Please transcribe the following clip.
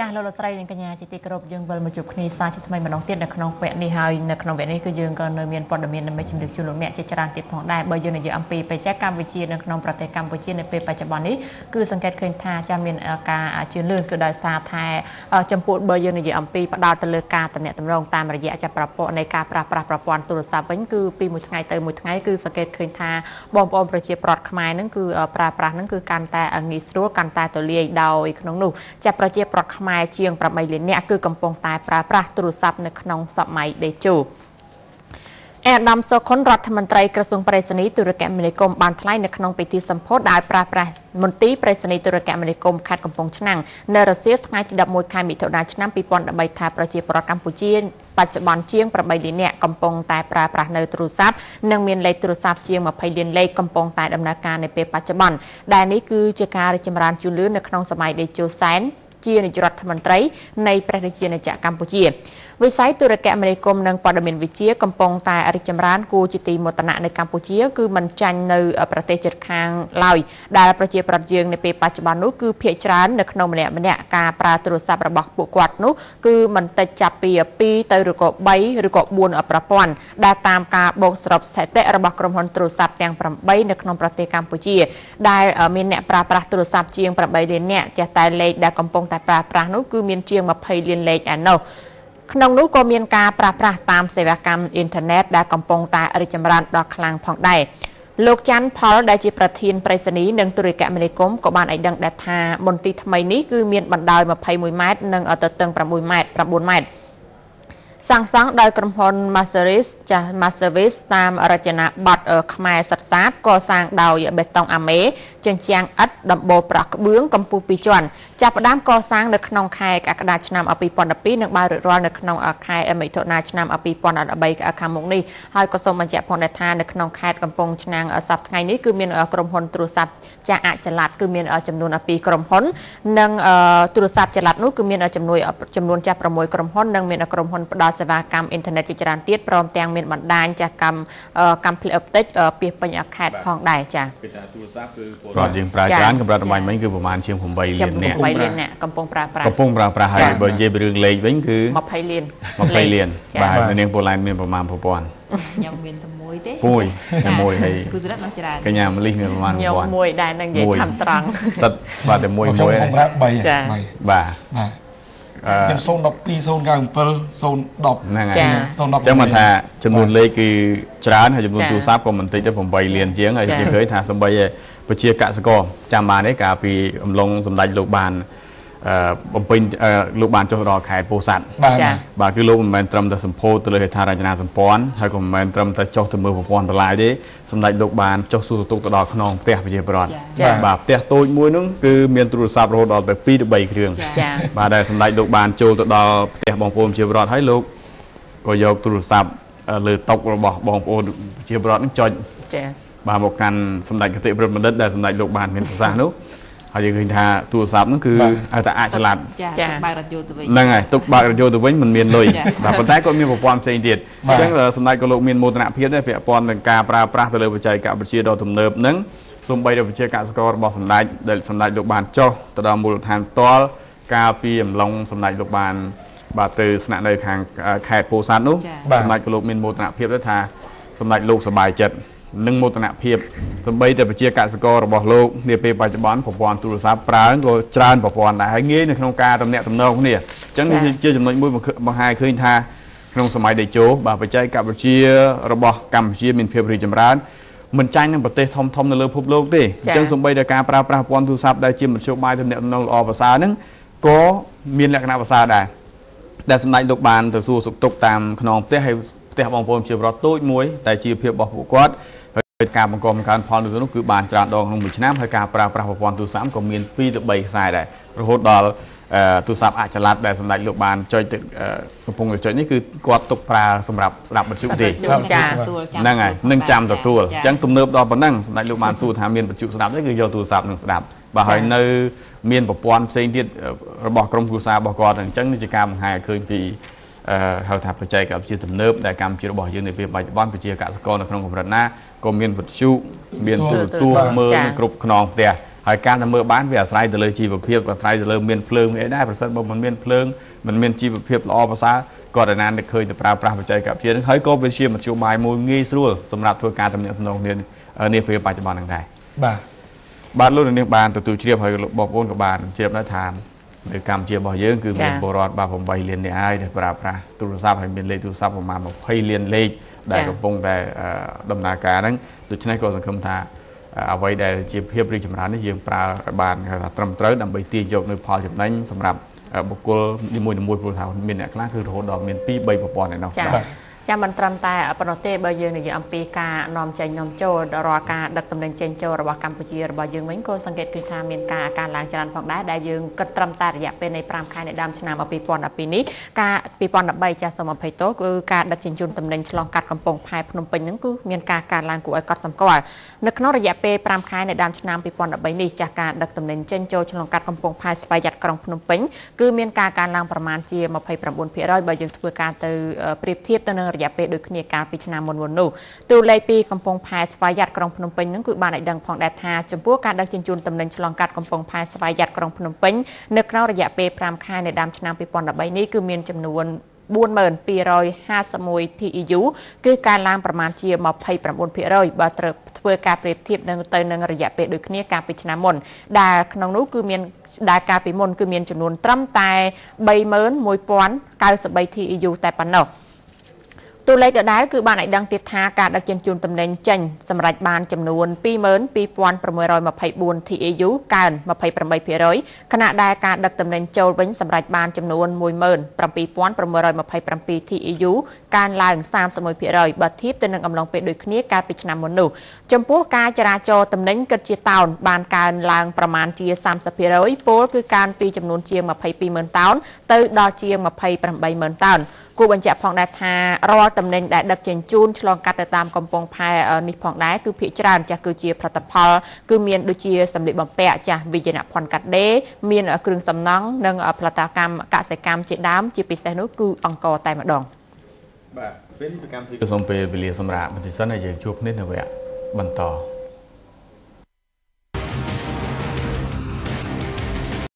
ចាស់លោកលោកស្រីនិងកញ្ញាជាទីគោរពយើងវិលមកជួបគ្នាសាជាថ្មីម្ដងទៀតនៅក្នុងវគ្គនេះហើយនៅក្នុងវគ្គនេះគឺយើងក៏នៅមានព័ត៌មានដើម្បីជម្រាបជូនលោកអ្នកជាច្រើនទៀតផងដែរបើយើងនិយាយអំពីបច្ចេកកម្មវិទ្យានៅក្នុងប្រទេសកម្ពុជានៅពេលបច្ចុប្បន្ននេះគឺសង្កេតឃើញថាចាមានការជឿនលឿនគឺដោយសារថាចំពោះបើយើងនិយាយអំពីផ្ដោតទៅលើការតំណែងតំណងតាមរយៈចាប្រព័ន្ធនៃការប្រាស់ប្រាស់ប្រព័ន្ធទូរស័ព្ទវិញគឺពីមួយថ្ងៃទៅមួយថ្ងៃគឺសង្កេតឃើញថាបងប្អូនប្រជាប្រដ្ឋខ្មែរនឹងគឺប្រើប្រាស់នឹងគឺកាន់តែងាយស្រួលកាន់តែទូលាយដោយក្នុងនោះចាប្រជាប្រដ្ឋខ្មែរជាង8លាននាក់គឺកំពុងតែប្រើប្រាស់ទូរស័ព្ទនៅក្នុងសម័យដេជោអេដាមសុខុនរដ្ឋមន្ត្រីក្រសួងប្រៃសណីទូរគមនាគមន៍បានថ្លែងនៅក្នុងពិធីសម្ពោធដែលប្រើប្រាស់មន្ទីរប្រៃសណីទូរគមនាគមន៍ខេត្តកំពង់ឆ្នាំងនៅរសៀលថ្ងៃទី11ខែមិថុនាឆ្នាំ2013ថាប្រជាពលរដ្ឋកម្ពុជាបច្ចុប្បន្នជាង8លាននាក់កំពុងតែប្រើប្រាស់នៅទូរស័ព្ទនិងមានលេខទូរស័ព្ទជាង20លានលេខកំពុងតែដំណើរការនៅពេលបច្ចុប្បន្នដែលនេះគឺជាការរីកចម្រើនជឿនលឿននៅក្នុងសម័យដេជោសែន ជានាយករដ្ឋមន្ត្រីនៃព្រះរាជាណាចក្រកម្ពុជា វិស័យទូរគមនាគមន៍និងព័ត៌មានវិទ្យាកំពុងតែរីកចម្រើនគួរជាទីមោទនៈនៅកម្ពុជា គឺមិនចាញ់នៅប្រទេសជិតខាងឡើយដែលប្រជាប្រដ្ឋយើងនៅពេលបច្ចុប្បន្ននោះគឺភាគច្រើននៅក្នុងម្នាក់ម្នាក់ការប្រើទូរស័ព្ទរបស់ពួកគាត់នោះគឺមិនតិចចាប់ពី2ទៅឬក៏3ឬក៏4ប្រព័ន្ធដែលតាមការបូកសរុបស្ថិតិរបស់ក្រុមហ៊ុនទូរស័ព្ទទាំង8នៅក្នុងប្រទេសកម្ពុជា ដែលមានអ្នកប្រើប្រាស់ទូរស័ព្ទជាង8លាននាក់ចេះតែលេខដែលកំពុងតែប្រើប្រាស់នោះគឺមានជាង20លានលេខឯណោះ ក្នុងនោះក៏មានការប្រាស្រ័យតាមសេវាកម្មអ៊ីនធឺណិតដែលកំពុងតែរីកចម្រើនដ៏ខ្លាំងផងដែរលោកច័ន្ទផលដែលជាប្រធានប្រៃសណីនិងទូរគមនាគមន៍ក៏បានឲ្យដឹងដែរថាមន្ទីរថ្មីនេះគឺមានបណ្ដោយ21ម៉ែត្រនិងទទឹង6ម៉ែត្រ9ម៉ែត្រ សាងសង់ដោយក្រុមហ៊ុន Masteris ចាស់ Mastervis តាមរចនាបថខ្មែរសិតសាតកសាងដោយបេតុងអាមេជញ្ជាំងឥដ្ឋដំបូលប្រក់ក្បឿងកម្ពស់2ជាន់ចាប់ផ្ដើមកសាងនៅក្នុងខែកក្កដាឆ្នាំ2012និងបើរួចរាល់នៅក្នុងខែមិថុនាឆ្នាំ2013ខាងមុខនេះហើយក៏សូមបញ្ជាក់ផងដែរថានៅក្នុងខេត្តកំពង់ឆ្នាំងសប្តាហ៍ថ្ងៃនេះគឺមានក្រុមហ៊ុនទូរស័ព្ទចាស់អចល័តគឺមានចំនួន2ក្រុមហ៊ុន និងទូរស័ព្ទចល័តនោះគឺមានចំនួនចំនួនចាស់6ក្រុមហ៊ុននិងមានក្រុមហ៊ុនផ្ដល់សេវាកម្មអ៊ីនធឺណិតជាច្រើនទៀតព្រមទាំងមានបណ្ដាញចាស់កម្មកម្មផ្លេអុបតិកពីពេញខេត្តផងដែរចា៎គឺថាទូរស័ព្ទគឺគាត់យើងប្រើច្រើនកម្រិតតម្លៃមិញគឺប្រហែលជាង8លាននាក់8លាននាក់កំពុងប្រើប្រាស់កំពុងប្រើប្រាស់ហើយបើនិយាយពីរឿងលេខវិញគឺ20លាន20លានបាទនៅនាងពូឡែនមានប្រមាណប្រព័ន្ធខ្ញុំមានតែមួយទេមួយតែមួយហើយគឺសម្រាប់ច្រើនកញ្ញាមលីសមានប្រមាណខ្ញុំមួយដែរនឹងនិយាយតាមត្រង់សិតបាទតែមួយមួយខ្ញុំសម្រាប់3ចាបាទបាទ ខ្ញុំ012 097 010ហ្នឹងហើយចា010អញ្ចឹងមកថាចំនួនលេខគឺច្រើនហើយចំនួនទូរស័ព្ទក៏មិនតិចទេ8លានជាងហើយគេឃើញថាសម្បីប្រជាកសិករចាំបានទេកាលពីអំឡុងសម្ដេចលោកបាន បំពេញលោកបានចុះដល់ខេត្តពោធិ៍សាត់បាទបាទគឺលោកមិនមែនត្រឹមតែសម្ពោធទៅលើហេដ្ឋារចនាសម្ព័ន្ធហើយក៏មិនមែនត្រឹមតែចុះទៅមើលប្រព័ន្ធបន្លាយទេសម្ដេចលោកបានចុះសួរទុកទៅដល់ខ្នងផ្ទះប្រជាពលរដ្ឋបាទផ្ទះតូចមួយនោះគឺមានទូរស័ព្ទរហូតដល់ទៅ2ទៅ3គ្រឿងបាទដែលសម្ដេចលោកបានចូលទៅដល់ផ្ទះបងប្អូនប្រជាពលរដ្ឋហើយលោកក៏យកទូរស័ព្ទលើតុរបស់បងប្អូនប្រជាពលរដ្ឋនឹងចុចចា៎បាទមកកាន់សម្ដេចគតិប្រិទ្ធបណ្ឌិតដែលសម្ដេចលោកបានមានប្រសាសន៍នោះ ហើយយើងឃើញថាទូរស័ព្ទហ្នឹងគឺឲ្យតែអាចឆ្លាតចាបើករថយន្តទៅវិញហ្នឹងហើយទុកបើករថយន្តទៅវិញមិនមានលុយបាទប៉ុន្តែគាត់មានប្រព័ន្ធផ្សេងទៀតអញ្ចឹងសម្ដេចក៏លោកមានមោទនភាពដែរពាក់ព័ន្ធនឹងការប្រើប្រាស់ទៅលើបច្ចេកវិទ្យាដ៏ទំនើបហ្នឹងសូម្បីតែវិជាកសិកររបស់សម្ដេចដែលសម្ដេចលោកបានចុះទៅដល់មូលដ្ឋានផ្ទាល់កាលពីអំឡុងសម្ដេចលោកបានបាទទៅស្នាក់នៅខាងខេត្តពោធិ៍សាត់នោះសម្ដេចក៏លោកមានមោទនភាពដែរថាសម្ដេចលោកសប្បាយចិត្ត និងមោទនភាពសម្បីតែប្រជាកសិកររបស់លោកនាពេលបច្ចុប្បន្នប្រព័ន្ធទូរស័ព្ទប្រើក៏ច្រើនប្រព័ន្ធដែរហើយងាយនៅក្នុងការតំណាក់តំណងគ្នាអញ្ចឹងជាចំណុចមួយបង្ហាញឃើញថាក្នុងសម័យតេជោបាទបច្ចេកវិទ្យារបស់កម្ពុជាមានភាពរីកចម្រើនមិនចាញ់នឹងប្រទេសធំធំនៅលើពិភពលោកទេអញ្ចឹងសម្បីតែការប្រើប្រាស់ប្រព័ន្ធទូរស័ព្ទដែលជាមធ្យោបាយទំនាក់ទំនងល្អប្រសើរហ្នឹងក៏មានលក្ខណៈប្រសើរដែរដែលសម្ដេចលោកបានទៅសួរសុខទុក្ខតាមខ្នងផ្ទះហើយផ្ទះបងប្អូនជាបរដ្ឋតូចមួយតែជីវភាពរបស់ពួកគាត់ ការបង្កបង្កើនផលនោះគឺបានច្រើនដងក្នុងមួយឆ្នាំហើយការប្រើប្រាស់ប្រព័ន្ធទូរស័ព្ទក៏មាន2ទៅ3ខ្សែដែររហូតដល់ទូរស័ព្ទអចល័តដែលសម្ដេចលោកបានចុចទៅកំពុងតែចុចនេះគឺគាត់ទុកប្រើសម្រាប់ស្ដាប់បទសុទេហ្នឹងហើយនឹងចាំទទួលអញ្ចឹងទំនើបដល់ប៉ុណ្ណឹងសម្ដេចលោកបានសួរថាមានបទសុស្ដាប់ទេគឺយកទូរស័ព្ទនឹងស្ដាប់បាទហើយនៅ មានប្រព័ន្ធផ្សេងទៀតរបស់ក្រមគ្រួសាររបស់គាត់អញ្ចឹងនេះជាការបង្ហាញឲ្យឃើញពី ហៅថាបច្ចេកវិទ្យាទំនើបដែលកម្ពុជារបស់យើងនៅពេលបច្ចុប្បន្នប្រជាកសិករនៅក្នុងកម្រិតណាក៏មានវិទ្យុមានទូរទស្សន៍មើលគ្រប់ខ្នងផ្ទះហើយការតែមើលបានវាអាស្រ័យទៅលើជីវភាពអាស្រ័យទៅលើមានភ្លើងមានអីដែរប្រសិនបើមិនមានភ្លើងមិនមានជីវភាពល្អប្រសើរគាត់ឯណានឹកឃើញទៅប្រើប្រាស់បច្ចេកវិទ្យាហ្នឹងហើយក៏វាជាមធ្យោបាយមួយងាយស្រួលសម្រាប់ធ្វើការទំនាក់ទំនងគ្នានាពេលបច្ចុប្បន្នហ្នឹងដែរបាទបាទលោកនាងបានទទួលជ្រាបហើយលោកបងប្អូនក៏បានជ្រាបដែរថា នៅកម្ពុជារបស់យើងគឺមានចា៎ពលរដ្ឋបាទ8លាននាក់ហើយដែលប្រើប្រាស់ទូរស័ព្ទហើយមានលេខទូរស័ព្ទប្រមាណ20លានលេខដែលចា៎កំពុងតែអឺដំណើរការហ្នឹងដូច្នេះក៏សង្ឃឹមថាអឺអ្វីដែលជាភាពរីកចម្រើននេះយើងប្រើឲ្យបានហៅថាត្រឹមត្រូវដើម្បីទាញយកនៅផលចំណេញសម្រាប់អឺបុគ្គលនីមួយៗព្រោះថាមានអ្នកខ្លះគឺរហូតដល់មាន2 3ប្រព័ន្ធឯណោះចា៎បាទ ចាមិនត្រឹមតែប៉ុណ្ណោះទេបើយើងនិយាយអំពីការនាំចេញនាំចូលដល់រាល់ការដឹកទំនិញចេញចូលរបស់កម្ពុជារបស់យើងវិញក៏សង្កេតឃើញថាមានការកើនឡើងច្រើនផងដែរដែលយើងគិតត្រឹមតែរយៈពេលនៃ5ខែនៃដើមឆ្នាំ2012នេះការ2013ចាស់សូមអភ័យទោសគឺការដឹកជញ្ជូនទំនិញឆ្លងកាត់កំពង់ផែភ្នំពេញហ្នឹងគឺមានការកើនឡើងគួរឲ្យកត់សម្គាល់នៅក្នុងរយៈពេល5ខែនៃដើមឆ្នាំ2013នេះចាស់ការដឹកទំនិញចេញចូលឆ្លងកាត់កំពង់ផែស្វយ័តក្រុងភ្នំពេញគឺមានការកើនឡើងប្រមាណជា29%បើយើងធ្វើការទៅអឺប្រៀបធៀបទៅនឹងរយៈពេលដូចគ្នាកាលពីឆ្នាំមុនៗនោះតួលេខពីកំពង់ផែស្វយ័តក្រុងភ្នំពេញហ្នឹងគឺបានឲ្យដឹងផងដែរថាចំពោះការដឹកជញ្ជូនទំនិញឆ្លងកាត់កំពង់ផែស្វយ័តក្រុងភ្នំពេញនៅក្នុងរយៈពេល5ខែនៃដើមឆ្នាំ2013នេះគឺមានចំនួន4251 TEU គឺកើនឡើងប្រមាណជា29%បើត្រូវធ្វើការប្រៀបធៀបនឹងទៅនឹងរយៈពេលដូចគ្នាកាលពីឆ្នាំមុនដែលក្នុងនោះគឺមានដែលកាលពីមុនគឺមានចំនួនត្រឹមតែ31093 TEU តែប៉ុណ្ណោះ តួលេខដដែលគឺបានឲ្យដឹងទៀតថាការដឹកជញ្ជូនទំនិញចេញសម្រាប់បានចំនួន22,624 TEU កើន28%ខណៈដែលការដឹកទំនិញចូលវិញសម្រាប់បានចំនួន17,627 TEU កើនឡើង31%បើធៀបទៅនឹងអំឡុងពេលដូចគ្នាកាលពីឆ្នាំមុននោះចំពោះការចរាចរណ៍ទំនិញគិតជាតោនបានកើនឡើងប្រមាណជា30%ពលគឺកើនពីចំនួនជាង22,000តោនទៅដល់ជាង28,000តោន គួរបញ្ជាក់ផងដែរថារាល់ទំនិញដែលដឹកជញ្ជូនឆ្លងកាត់ទៅតាមកំពង់ផែអឺនេះផងដែរគឺភាគច្រើនចាស់គឺជាផលិតផល គឺមានដូចជាសម្លៀកបំពាក់ចាស់វិញ្ញាណភ័ណ្ឌកាត់ដេរមានអឺគ្រឿងសំណង់និងអឺផលិតកម្មកសិកម្មជាដើមជាពិសេសនោះគឺអង្ករតែម្ដងបាទពេលនេះប្រកម្មទីសូមពេលវេលាសម្រាប់បន្តិចសិនហើយយើងជួបគ្នានៅវគ្គបន្ត